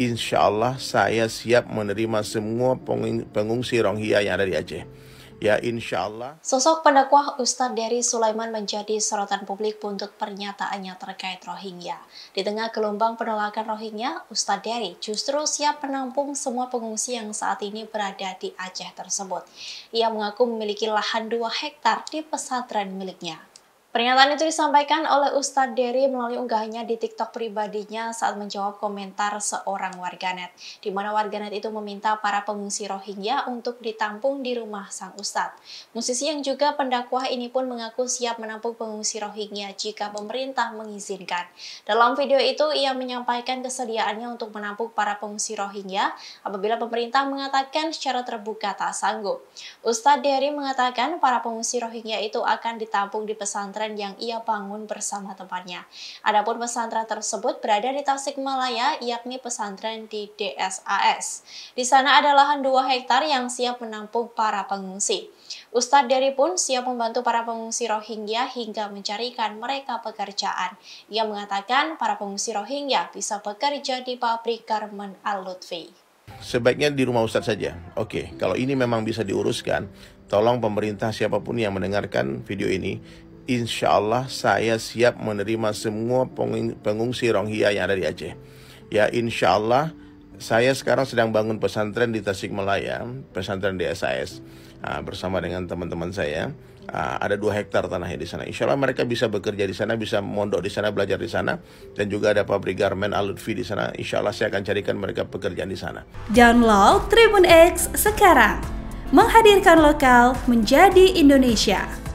insya Allah saya siap menerima semua pengungsi Rohingya yang ada di Aceh. Ya insya Allah. Sosok pendakwah Ustadz Dery Sulaiman menjadi sorotan publik untuk pernyataannya terkait Rohingya. Di tengah gelombang penolakan Rohingya, Ustadz Dery justru siap menampung semua pengungsi yang saat ini berada di Aceh tersebut. Ia mengaku memiliki lahan 2 hektar di pesantren miliknya. Pernyataan itu disampaikan oleh Ustadz Dery melalui unggahannya di TikTok pribadinya saat menjawab komentar seorang warganet, di mana warganet itu meminta para pengungsi Rohingya untuk ditampung di rumah sang Ustadz. Musisi yang juga pendakwah ini pun mengaku siap menampung pengungsi Rohingya jika pemerintah mengizinkan. Dalam video itu, ia menyampaikan kesediaannya untuk menampung para pengungsi Rohingya apabila pemerintah mengatakan secara terbuka tak sanggup. Ustadz Dery mengatakan para pengungsi Rohingya itu akan ditampung di pesantren pesantren yang ia bangun bersama temannya. Adapun pesantren tersebut berada di Tasikmalaya, yakni pesantren di DSAS. Di sana ada lahan 2 hektar yang siap menampung para pengungsi. Ustadz Dery pun siap membantu para pengungsi Rohingya hingga mencarikan mereka pekerjaan. Ia mengatakan para pengungsi Rohingya bisa bekerja di pabrik garmen Al-Lutfi. Sebaiknya di rumah Ustadz saja. Oke, kalau ini memang bisa diuruskan, tolong pemerintah siapa pun yang mendengarkan video ini insya Allah saya siap menerima semua pengungsi Rohingya yang ada di Aceh. Ya insya Allah saya sekarang sedang bangun pesantren di Tasikmalaya, pesantren di SAS uh, bersama dengan teman-teman saya. Uh, ada dua hektar tanahnya di sana. Insya Allah mereka bisa bekerja di sana, bisa mondok di sana, belajar di sana, dan juga ada pabrik garmen Alutfi di sana. Insya Allah saya akan carikan mereka pekerjaan di sana. Download Tribun X sekarang, menghadirkan lokal menjadi Indonesia.